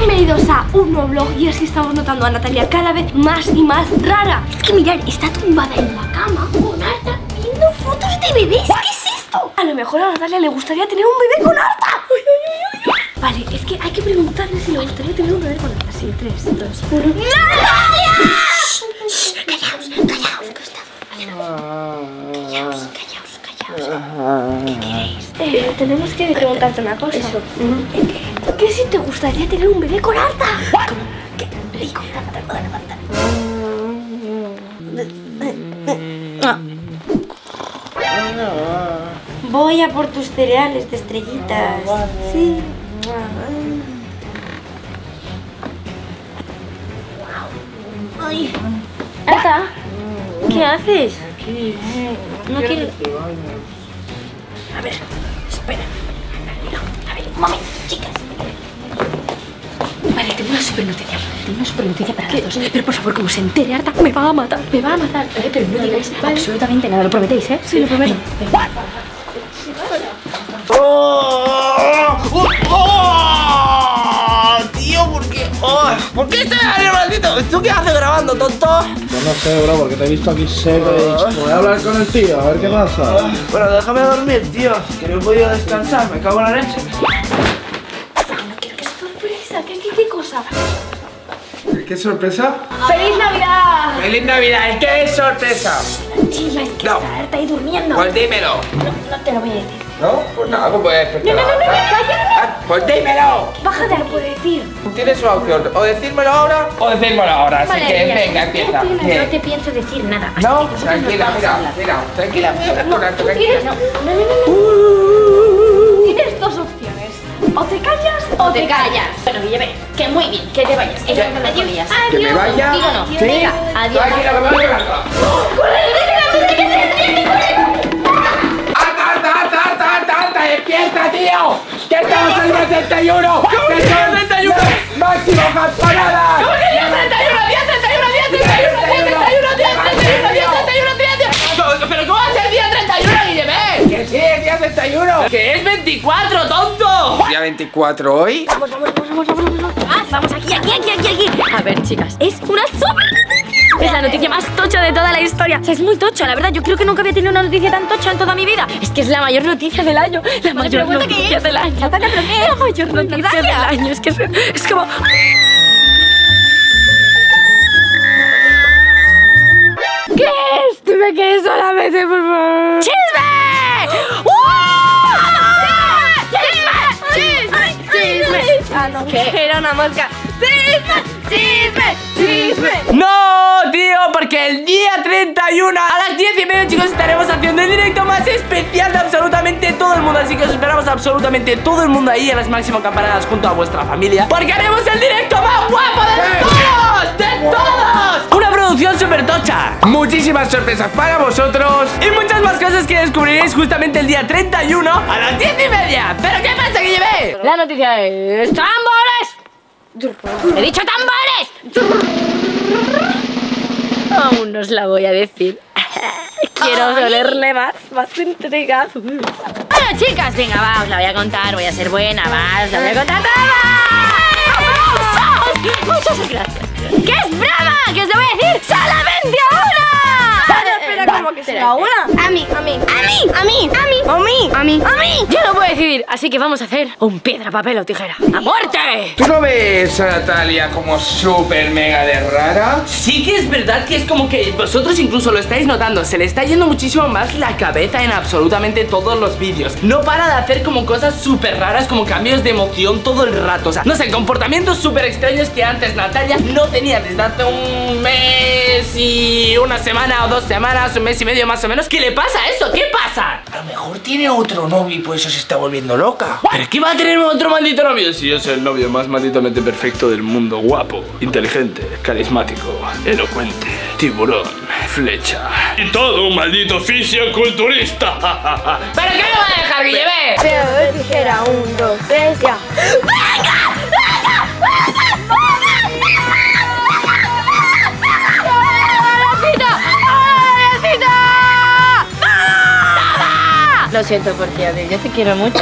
Bienvenidos a un nuevo vlog y así estamos notando a Natalia cada vez más y más rara. Es que mirad, está tumbada en la cama con Arta viendo fotos de bebés. ¿Qué es esto? A lo mejor a Natalia le gustaría tener un bebé con Arta. Vale, es que hay que preguntarle si le gustaría tener un bebé con Arta. Sí, 3, 2, 1. ¡Natalia! Callaos, callaos, que está Callaos, callaos, callaos. ¿Qué queréis? Eh, tenemos que preguntarte una cosa. Eso. ¿Qué, ¿Qué si te gustaría tener un bebé con Arta? ¿Cómo? ¿Qué? Levanta, levanta. Voy a por tus cereales de estrellitas. Sí. Ay, Arta, ¿qué haces? No quiero. a ver, espera. A ver, un momento, una super noticia. Tengo una super noticia para los dos. Pero por favor, como se entere Arta, me va a matar. Me va a matar. Eh, pero no digáis absolutamente nada. ¿Lo prometéis, eh? Sí, lo prometo. ¡Oh! ¡Oh! ¡Oh! Tío, ¿por qué? ¡Oh! ¿Por qué estoy ahí, maldito? ¿Tú qué haces grabando, tonto? Yo no sé, bro, porque te he visto aquí seco y he dicho, voy a hablar con el tío, a ver qué pasa. Bueno, déjame dormir, tío. Que no he podido descansar, me cago en la leche. ¿Qué sorpresa? ¡Feliz Navidad! ¡Feliz Navidad! ¿Qué es sorpresa? Chila, es que No. está ahí durmiendo. Pues dímelo. No, no te lo voy a decir. ¿No? Pues nada, pues voy a despertar. No, no, no, no, cállate. Ah, Pues dímelo. Bájate, lo puedo decir. Tienes una opción, o decírmelo ahora o decírmelo ahora. Así Vale, que mira, venga, empieza. No te pienso decir nada. No, tranquila, mira, mira, tranquila, voy a hablar con Arturo, ¿Quieres? tranquila. No, no, no, no. O te callas. Bueno, Guille, ve, que muy bien, que te vayas. Me con ellas. Que me vaya. Digo no. Sí. Venga, adiós. Tranquila, que me voy a Arta, Arta, Arta, Arta, Arta, Arta, despierta, tío. Que estamos en el 31. ¿Cómo que el 31? Máximo campanada. ¿Cómo que día 31? Día 31, día 31, día 31, ¡Que es 24, tonto! ¿Día 24 hoy? Vamos, vamos, vamos, vamos, vamos ah, Vamos aquí, aquí, aquí, aquí, aquí A ver, chicas, es una super es la noticia más tocha de toda la historia. O sea, es muy tocha, la verdad. Yo creo que nunca había tenido una noticia tan tocha en toda mi vida. Es que es la mayor noticia del año. La mayor noticia del año. La mayor noticia del año. Es que es, como... ¿Qué es? Dime que es solamente, por favor. ¡Chisme! ¡Chisme! ¡Chisme! ¡Chisme! Ah, no. ¿Qué? Era una mosca. ¡Chisme! ¡Chisme! ¡Chisme! ¡No, tío! Porque el día 31 a las 10 y media, chicos, estaremos haciendo el directo más especial de absolutamente todo el mundo. Así que os esperamos absolutamente todo el mundo ahí en las máximas campanadas junto a vuestra familia. Porque haremos el directo más guapo de todos, de todos. Producción súper tocha. Muchísimas sorpresas para vosotros. Y muchas más cosas que descubriréis justamente el día 31 a las 10 y media. ¿Pero qué pasa, Guillemé? La noticia es. ¡Tambores! ¡He dicho tambores! Aún no os la voy a decir. Quiero dolerle más, más intriga. Bueno, chicas, venga, va, os la voy a contar. Voy a ser buena, va, os la voy a contar toda. ¡Aplausos! Muchas gracias. ¿Qué es brava? ¿Qué os le voy a decir? ¡Solamente que será una? A mí, a mí, a mí, a mí, a mí, a mí, a mí, a mí. Yo no puedo decidir, así que vamos a hacer un piedra, papel o tijera. ¡A muerte! ¿Tú no ves a Natalia como súper mega de rara? Sí que es verdad que es como que vosotros incluso lo estáis notando Se le está yendo muchísimo más la cabeza en absolutamente todos los vídeos No para de hacer como cosas súper raras Como cambios de emoción todo el rato O sea, no sé, comportamientos súper extraños que antes Natalia no tenía Desde hace un mes y una semana o dos semanas Un mes y medio más o menos ¿Qué le pasa a eso? ¿Qué pasa? A lo mejor tiene otro novio y por eso se está volviendo loca. ¿Pero qué va a tener otro maldito novio? Si yo soy el novio más malditamente perfecto del mundo Guapo, inteligente, carismático, elocuente, tiburón, flecha Y todo un maldito fisioculturista ¿Pero qué me va a dejar, Guillemé? Pero tijera, un, dos, tres, ya. Lo siento por ti, Adri, yo te quiero mucho.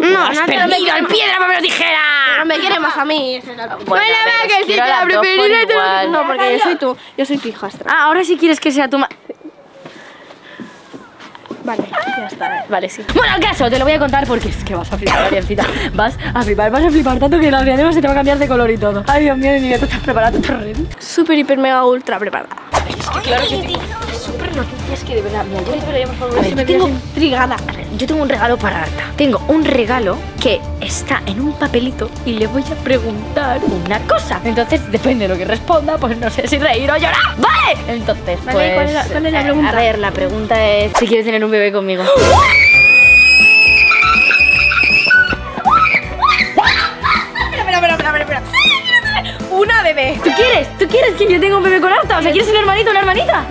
No, has perdido el piedra, papel o tijera. pero me quiere más a mí. punto. Bueno, a ver, que sí, la preferiré. te-. No, porque yo soy tú. Yo soy tu hijastra. Ah, ahora sí quieres que sea tu ma... Vale, ya está. Vale, sí. Bueno, el caso, te lo voy a contar porque es que vas a flipar, Ariancita. Vas a flipar, vas a flipar tanto que la diadema se te va a cambiar de color y todo. Ay, Dios mío, niña, ¿tú estás preparada? ¿Tú estás ready? Súper, hiper, mega, ultra preparada. Claro que sí. Es que de verdad, mira, yo debería por favor. A si ver, me yo tengo tienes- intrigada. A ver, yo tengo un regalo para Arta. Tengo un regalo que está en un papelito y le voy a preguntar una cosa. Entonces, depende de lo que responda, pues no sé si reír o llorar. ¡Vale! Entonces, Vale, pues... ¿cuál es la- cuál es la eh, pregunta? A ver, la pregunta es si quieres tener un bebé conmigo. Una bebé. ¿Tú quieres? ¿Tú quieres que yo tenga un bebé con Arta? O sea, ¿quieres un hermanito o una hermanita?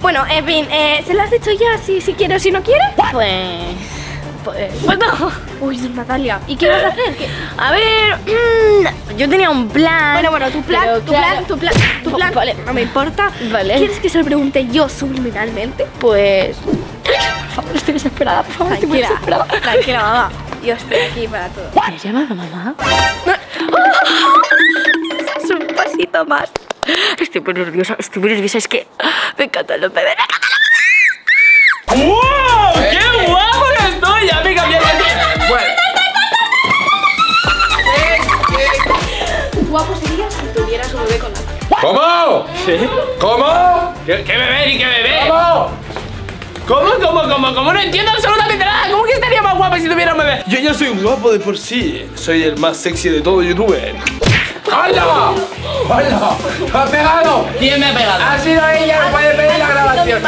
Bueno, en fin, eh, ¿se lo has dicho ya si, si quiere o si no quiere? Pues... Pues... Pues no. Uy, Natalia. ¿Y qué vas a hacer? ¿Qué? A ver... mm, yo tenía un plan. Bueno, bueno, tu plan, tu claro, plan, tu plan, tu plan. Vale. No me importa. Vale. ¿Quieres que se lo pregunte yo subliminalmente? Pues... Por favor, estoy desesperada. Por favor, estoy muy Tranquila, desesperada. tranquila, mamá. Yo estoy aquí para todo. ¿Me has llamado mamá? Es un pasito más. Estoy muy nerviosa, estoy muy nerviosa. Es que me encantan los bebés. ¡Wow! ¡Qué guapo que estoy! Ya me cambié de... Bueno, Guapo sería si tuvieras un bebé con Natalia. ¿Cómo? ¿Cómo? ¿qué, qué bebé ni qué bebé? ¿Cómo? ¿Cómo, cómo, cómo, cómo? No entiendo absolutamente nada. ¿Cómo que estaría más guapa si tuviera un bebé? Yo ya soy un guapo de por sí. Soy el más sexy de todo YouTube. ¡Hala! ¡Hala! ¡Lo ha pegado! ¿Quién me ha pegado? Ha sido ella, no puede pedir la grabación.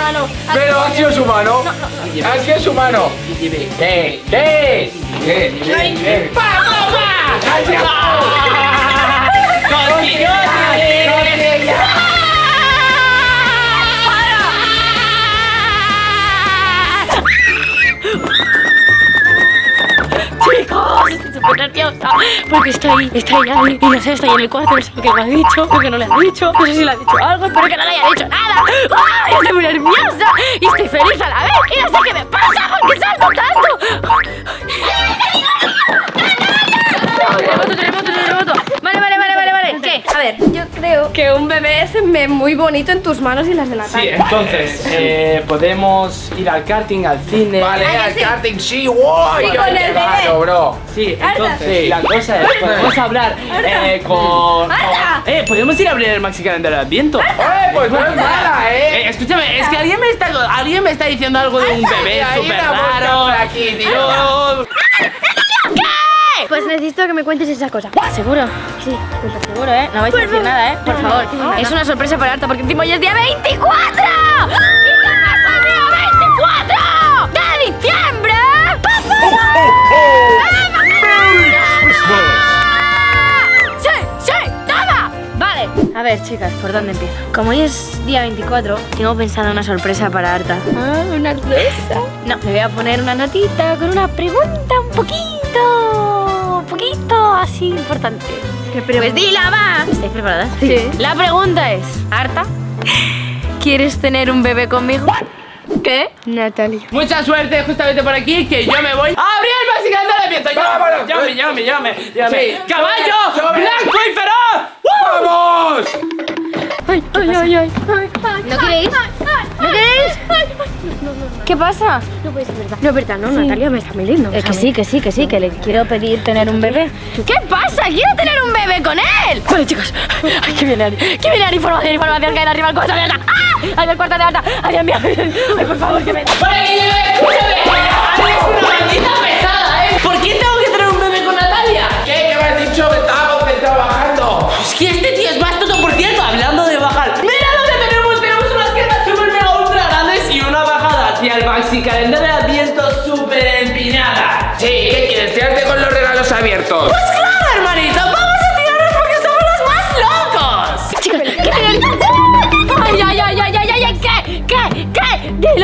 Pero ha sido su mano. Ha sido su mano. ¿Qué? ¿Qué? ¿Qué? ¿Qué? ¡Paloma! Chicos, nerviosa Porque estoy, estoy ahí Y no sé, estoy en el cuarto, no sé lo que me ha dicho Lo que no le ha dicho No sé si le ha dicho algo Espero que no le haya dicho nada ¡Ay, Estoy muy nerviosa Y estoy feliz a la vez Y no sé qué me pasa Porque salto tanto terremoto Vale, vale, vale, vale, vale ¿Qué? A ver Yo creo que un bebé es muy bonito en tus manos y las de Sí, Natalia. entonces, eh, podemos ir al karting, al cine. Vale, Ah, al sí. karting, sí, wow, Sí, con el bebé. bárbaro, bro. Sí, Arda. entonces, Sí. la cosa es, podemos hablar eh, con, Arda. Eh, podemos ir a abrir el Maxi Calendar de Adviento. Oye, pues no es mala, Eh, ¿eh? escúchame, es que alguien me está alguien me está diciendo algo de un bebé hay súper una mosca raro. por aquí, tío. Yo- Pues necesito que me cuentes esa cosa. ¿Seguro? Sí, seguro, ¿eh? No vais a decir nada, ¿eh? Por favor. Es una sorpresa para Arta porque encima hoy es día 24. ¿Y qué pasa el día 24 de diciembre? ¡Sí! ¡Sí! ¡Toma! Vale. A ver, chicas, ¿por dónde empiezo? Como hoy es día 24, tengo pensado una sorpresa para Arta. Ah, una sorpresa. No, le voy a poner una notita con una pregunta un poquito, un poquito así importante. Pues dila, va. ¿Estáis preparadas? Sí. La pregunta es, Arta, ¿quieres tener un bebé conmigo? ¿Qué? Natalia. Mucha suerte justamente por aquí, que yo me voy a abrir el de Adviento. Vámonos. Llame, llame, llame, llame. Sí. ¡Caballo! Sobre. ¡Blanco y feroz! ¡Uh! ¡Vamos! Ay, ay, ay, ay. ¿No queréis? ¿No queréis? ¿Qué pasa? No puede ser verdad. No es verdad, no, Natalia me está mirando. Es que sí, que sí, que sí, que le quiero pedir tener un bebé. ¿Qué pasa? ¡Quiero tener con él! Vale, chicos. Ay, que viene Ari. Que viene Ari. Información, información. Que hay arriba el cuarto de Arta. ¡Ah! ¡Ay, el cuarto de Arta! ¡Ay, Dios mío! ¡Ay, por favor, que me... Vale, que yo- escúchame, eres una maldita pesada, ¿eh? ¿Por qué tengo que tener un bebé con Natalia? ¿Qué? ¿Qué me has dicho? Que estábamos trabajando. Es que este tío es más tonto, por cierto, hablando de bajar. ¡Mira lo que tenemos! Tenemos unas piernas súper mega ultra grandes y una bajada hacia el maxi calendar de Adviento súper empinada. Sí, ¿qué quieres? ¿Tirarte con los regalos abiertos? Pues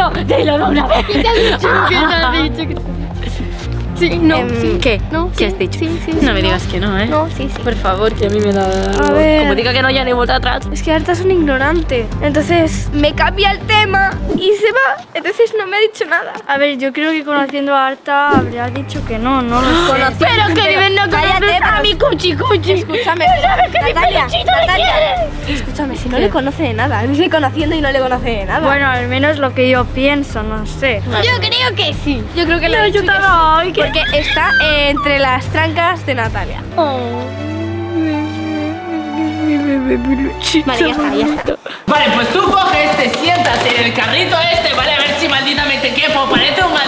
ay, ay, ay, ay, ay! ay, ¿Qué? ¿Qué? ¿Qué? Dilo, dilo de que Sí, no, Em, sí. ¿Qué? no, ¿Qué sí, has dicho? sí, sí, no sí, me no. digas que no, ¿eh? No, sí, sí. Por favor, que a mí me da... A ver. Como diga que no, ya ni vuelta atrás. Es que Arta es un ignorante. Entonces me cambia el tema y se va. Entonces no me ha dicho nada. A ver, yo creo que conociendo a Arta habría dicho que no, no lo sé. Conociendo- Pero que viven no Cállate, conoces a pero- mi cuchi cuchi. Escúchame, Natalia, Natalia, escúchame, si no le conoce de nada, dice conociendo y no le conoce de nada. Bueno, al menos lo que yo pienso, no sé. yo creo que sí. Yo creo que dicho que sí, Porque está eh, entre las trancas de Natalia. Vale, ya está, ya está. Vale, pues tú coges, te sientas en el carrito este, ¿vale? A ver si malditamente quepo. Parece un maldito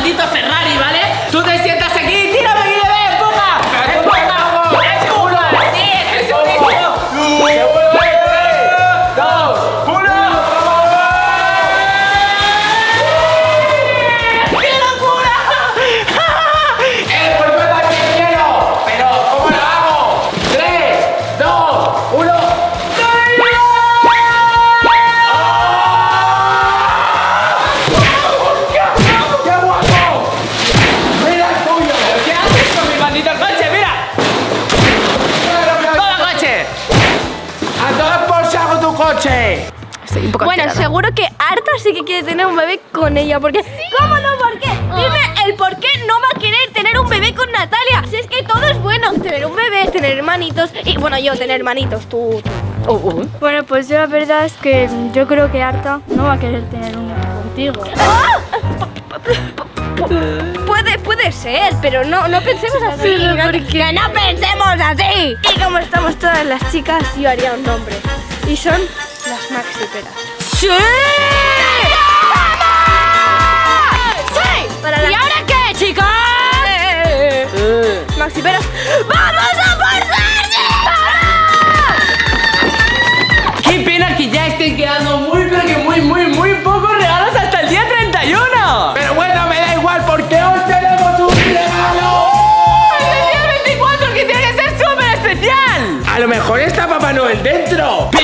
coche! Estoy un poco Bueno, alterada. seguro que Arta sí que quiere tener un bebé con ella, porque ¿cómo no? ¿Por qué? Dime el por qué no va a querer tener un bebé con Natalia. Si es que todo es bueno, tener un bebé, tener hermanitos y bueno, yo tener hermanitos, tú, tú. Oh, oh. Bueno, pues yo la verdad es que yo creo que Arta no va a querer tener uno contigo. Puede, puede ser, pero no, no pensemos así. no, que no pensemos así. Y como estamos todas las chicas, yo haría un nombre. Y son las Maxiperas. ¡Sí! ¡Sí! Para ¿Y ahora qué, chicos? Maxiperas. ¡Vamos a por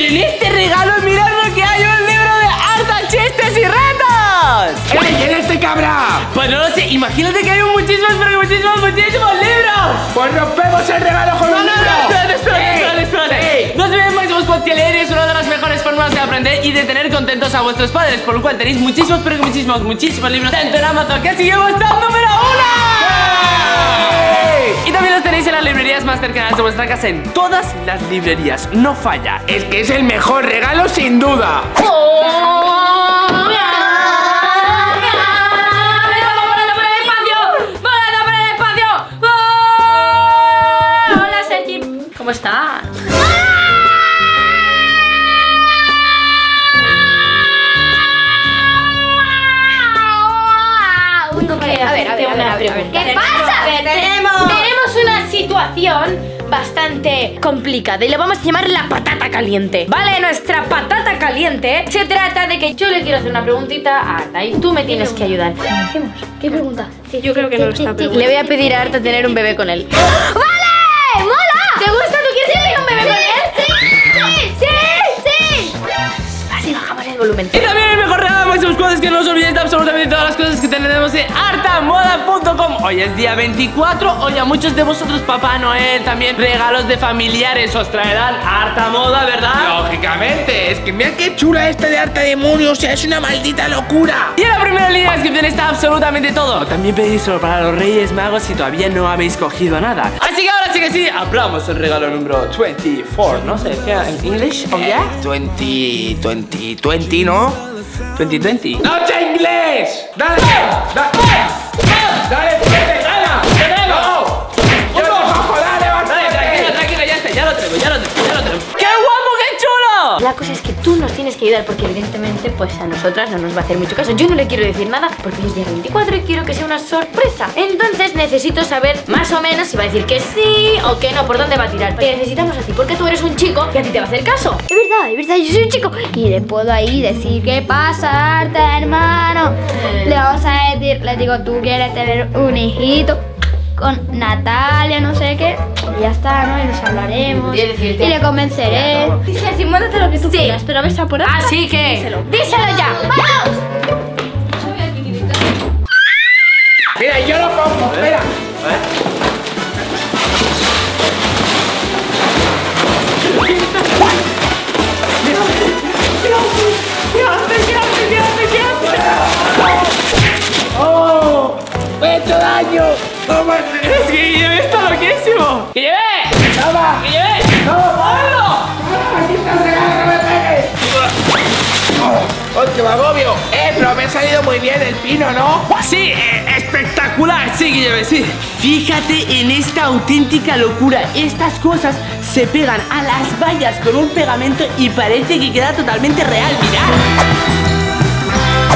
en este regalo mirad lo que hay, un libro de harta chistes y retos. ¡Ey, quién es este cabra! Pues no lo sé, imagínate que hay muchísimos, pero muchísimos, muchísimos libros. Pues rompemos el regalo con No, un no, libro. no, espérate, espérate, Sí, espérate, espérate. sí. No se porque leer es una de las mejores formas de aprender y de tener contentos a vuestros padres, por lo cual tenéis muchísimos, pero muchísimos, muchísimos libros tanto en Amazon que seguimos estando número uno. También los tenéis en las librerías más cercanas de vuestra casa, en todas las librerías, no falla. Es que es el mejor regalo sin duda. ¡Oh! ¿Cómo estás? A ver, a ver, a ver, a ver, a ver. ¿Qué pasa? Tenemos, situación bastante complicada y le vamos a llamar la patata caliente. Vale, nuestra patata caliente se trata de que yo le quiero hacer una preguntita a Arta y tú me tienes que ayudar. ¿Qué pregunta? Yo creo que no lo está preguntando. Le voy a pedir a Arta tener un bebé con él. ¡Vale! ¡Mola! ¿Te gusta? ¿Tú quieres tener un bebé con él? ¡Sí! ¡Sí! ¡Sí! Así bajamos el volumen. Y también el mejor regalo Code es que no os olvidéis de absolutamente todas las cosas que tenemos en artamoda.com. Hoy es día 24. Hoy a muchos de vosotros, Papá Noel, también regalos de familiares os traerán harta moda, ¿verdad? Lógicamente, es que mira qué chula esta de arte demonio, o sea, es una maldita locura. Y en la primera línea de descripción está absolutamente todo. También pedíselo para los Reyes Magos si todavía no habéis cogido nada. Así que sí hablamos el regalo número 24. ¿No se decía en inglés? ¿O ya? 20, 20, 20, ¿no? 2020. ¡Noche inglés! ¡Dale! ¡Dale! ¡Dale, gana! ¡No! ¡Yo no bajo, dale, Dale, tranquilo, tranquilo, ya está, ya lo tengo, ya lo tengo, ya lo tengo. ¡Qué guapo, qué chulo! La cosa es que tú nos tienes que ayudar porque evidentemente pues a nosotras no nos va a hacer mucho caso. Yo no le quiero decir nada porque es día 24 y quiero que sea una sorpresa. Entonces necesito saber más o menos si va a decir que sí o que no, por dónde va a tirar. Te necesitamos a ti porque tú eres un chico y a ti te va a hacer caso. Es verdad, es verdad, yo soy un chico. Y le puedo ahí decir, ¿qué pasa, hermano? Le vamos a decir, le digo, tú quieres tener un hijito con Natalia, no sé qué. Y ya está, ¿no? Y nos hablaremos. Y decirte- Y le convenceré. Dice así, mándate lo que tú quieras, pero ves a por Arta. Así que díselo ya. Mira, yo lo ojo, espera. ¡Oh! ¡Toma! Es que Guillem está loquísimo. ¡Guillem! ¡Toma! ¡Guillem! ¡Toma! ¡Aquí está el regalo, no me pegues! ¡Oh, qué agobio! ¡Eh, pero me ha salido muy bien el pino, ¿no? Sí, eh, espectacular, sí, Guillem, sí. Fíjate en esta auténtica locura. Estas cosas se pegan a las vallas con un pegamento y parece que queda totalmente real. Mirad.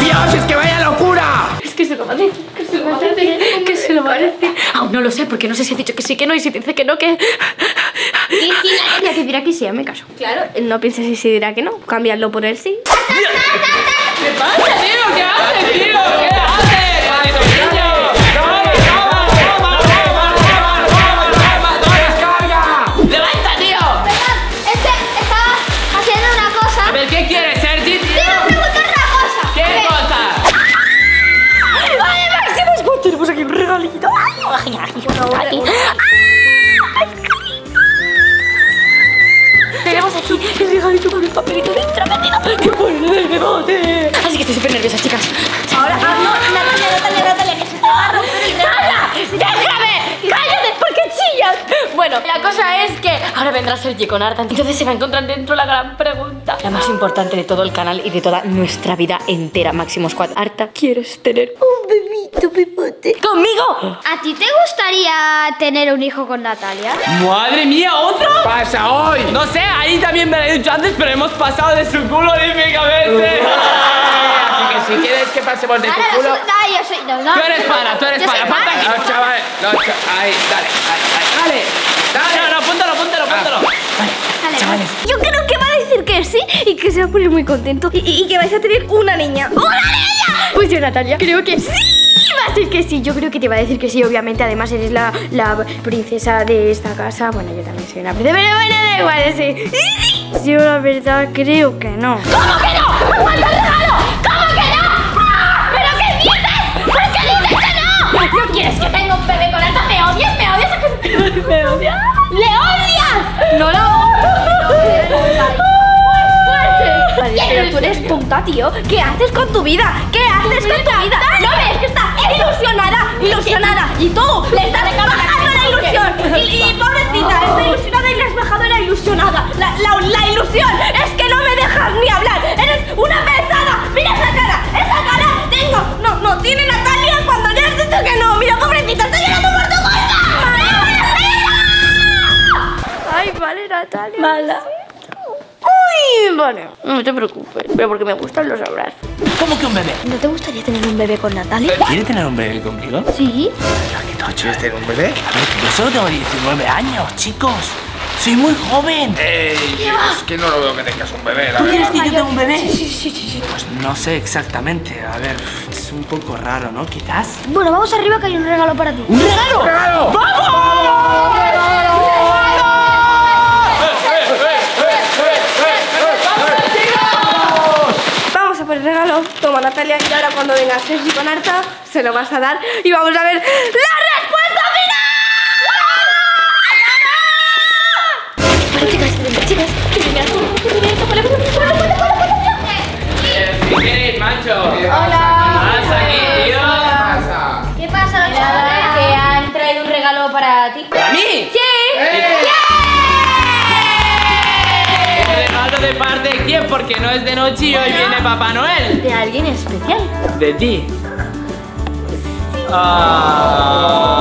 ¡Dios, es que vaya locura! Es que se lo que se lo decir, que se lo decir. Aún no lo sé, porque no sé si ha dicho que sí, que no, y si dice que no, que... Y Natalia te dirá que sí, me caso. Claro, no pienses si sí dirá que no. Cambiarlo por el sí. ¿Qué pasa, tío? ¿Qué haces, tío? ¿Qué Así que estoy súper nerviosa, chicas. Ahora, ah, no, que ahora vendrá Sergi con Arta. Entonces se va a encontrar dentro la gran pregunta. La más importante de todo el canal y de toda nuestra vida entera, Máximo Squad. Arta, ¿quieres tener un bebito bebote conmigo? ¿A ti te gustaría tener un hijo con Natalia? ¡Madre mía, otro! ¡Pasa hoy! No sé, ahí también me lo he dicho antes, pero hemos pasado de su culo olímpicamente. Así que si quieres que pasemos de tu culo... yo soy. No, no. Tú eres para, tú eres para. Ponte aquí. No, chavales, no, cha- ahí, dale, dale, dale, dale. No, no, apúntalo, apúntalo, apúntalo. Dale, Chavales, Yo creo que va a decir que sí y que se va a poner muy contento y, que vais a tener una niña. ¡Una niña! Pues yo, Natalia, creo que sí. Va a decir que sí, yo creo que te va a decir que sí, obviamente. Además, eres la, la princesa de esta casa. Bueno, yo también soy una princesa, pero bueno, da igual, sí. Yo, la verdad, creo que no. ¿Cómo que no? ¡Manda el regalo! ¿Cómo que no? ¡Ah! ¿Pero qué dices? ¿Por qué dices que no? ¿No quieres que tenga un bebé con alta? ¿Me odias? ¿Me odias? ¿A que- ¿Me odias? ¿Le odias? No la Vale, pero tú eres tonta, tío. ¿Qué haces con tu vida? ¿Qué haces con tu vida? ¿No ves que está ilusionada? Ilusionada. Y tú le estás bajando la ilusión. Y, y pobrecita, está ilusionada y le has bajado la ilusionada. La, la, la ilusión. Es que no me dejas ni hablar. Eres una pesada. Mira esa cara. Esa cara tengo. No, no, tiene Natalia cuando le has dicho que no. Mira, pobrecita, está llorando Ay, vale, Natalia. Mala. Uy, vale. No te preocupes, pero porque me gustan los abrazos. ¿cómo que un bebé? ¿No te gustaría tener un bebé con Natalia? ¿Quiere tener un bebé conmigo? Sí. ¿Qué tocho? ¿Quieres tener un bebé? A ver, que yo solo tengo 19 años, chicos. Soy muy joven. Ey, es que no lo veo que tengas un bebé, la ¿Tú verdad. quieres que yo tenga un bebé? Sí, sí, sí, sí. Pues no sé exactamente. A ver, es un poco raro, ¿no? Quizás. Bueno, vamos arriba que hay un regalo para ti. ¡Un regalo! ¡Regalo! Vamos regalo. Toma, Natalia. Y ahora cuando venga Sergi con Arta, se lo vas a dar. Y vamos a ver la respuesta final. Vale, chicas, chicas. Hola. De parte de quién? Porque no es de noche y hoy viene Papá Noel. De alguien especial. De ti. Ah,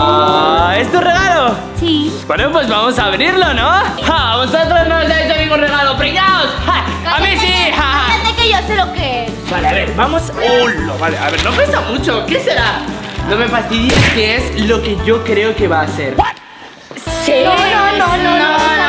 ¿Es tu regalo? Sí. Bueno, pues vamos a abrirlo, ¿no? ¡Ja! Vosotros no os habéis hecho ningún regalo. ¡Ja! A mí sí. ¡Ja, que yo sé lo que es. Vale, a ver, vamos. ¡Hola! Vale, a ver, no pesa mucho. ¿Qué será? No me fastidies que es lo que yo creo que va a ser. Sí. No, no, no, no, no, no.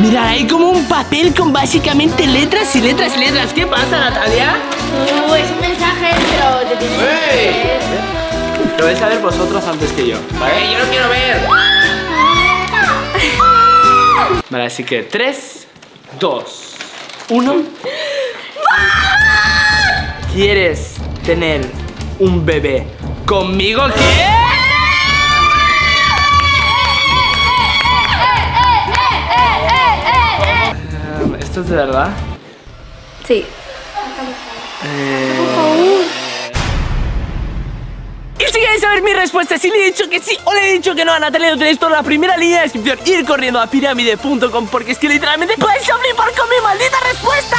Mirad, hay como un papel con básicamente letras y letras y letras. ¿Qué pasa, Natalia? Uh, es un mensaje, pero te tienes que Lo vais a ver vosotros antes que yo. ¿Vale? Yo lo quiero ver. Vale, así que 3, 2, 1. ¿Quieres tener un bebé conmigo? ¿Qué? ¿Esto es de verdad? Sí. Eh, Y si queréis saber mi respuesta, si le he dicho que sí o le he dicho que no a Natalia, lo tenéis todo en la primera línea de descripción. Ir corriendo a pirámide.com porque es que literalmente vais a flipar con mi maldita respuesta.